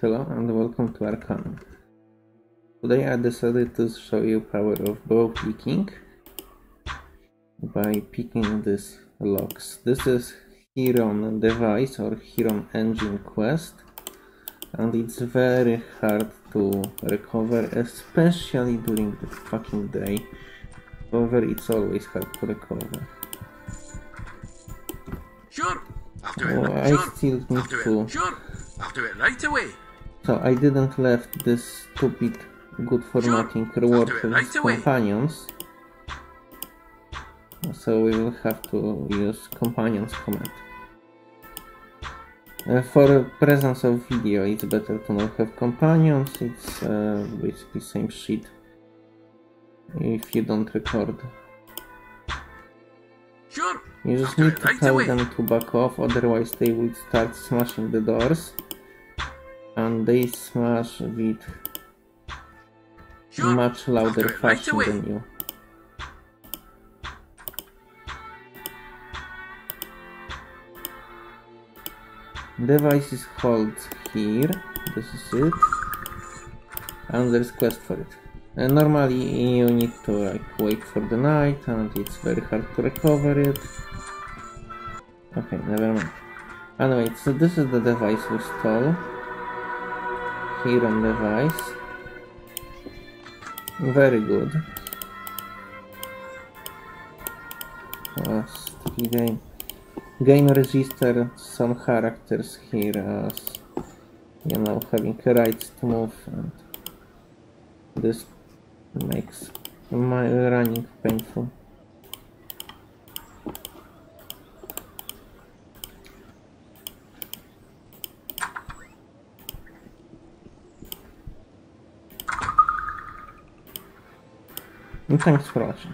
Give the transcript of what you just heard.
Hello and welcome to Arcanum. Today I decided to show you power of bow picking by picking these locks. This is Heron device or Heron engine quest and it's very hard to recover especially during the fucking day. However, it's always hard to recover. Sure, I'll do it. Oh, I still need to- I'll do it right away. So I didn't left this stupid good formatting Sure, reward I'll do it for right his away. companions. So we will have to use companions command. Uh, for presence of video it's better to not have companions, it's uh, basically same shit if you don't record. Sure, You just need to tell them to back off, otherwise they will start smashing the doors. And they smash with sure. much louder right than you. Device is held here, this is it, and there's quest for it. And normally you need to like wait for the night and it's very hard to recover it. Okay, never mind. Anyway, so this is the device we stole. Here on the device. Very good. Uh, game. Game register some characters here as you know having rights to move and this makes my running painful. And thanks for watching.